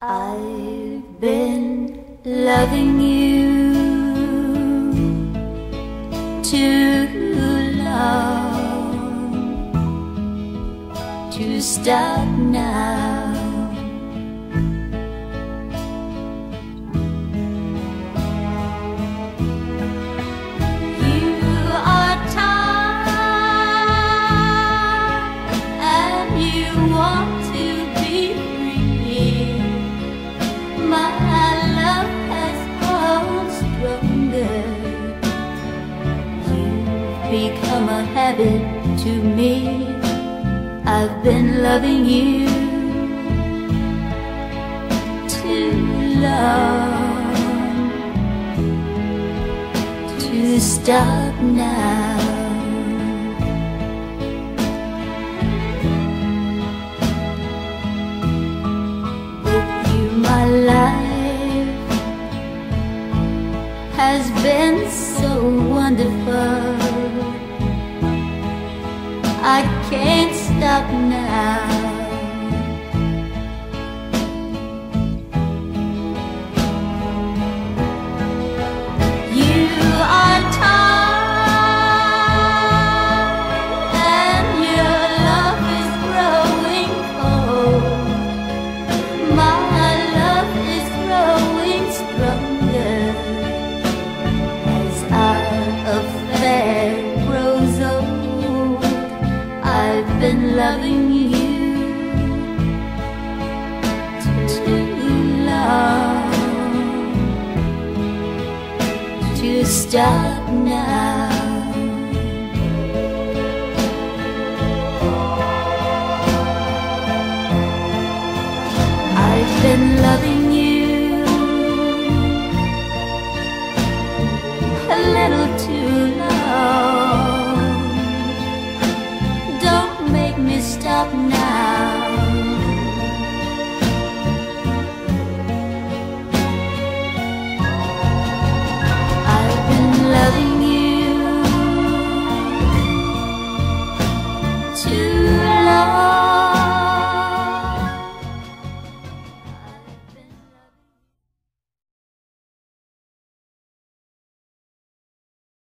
I've been loving you too long to stop now. Become a habit to me. I've been loving you too long to stop now. Has been so wonderful. I can't stop now. To stop now.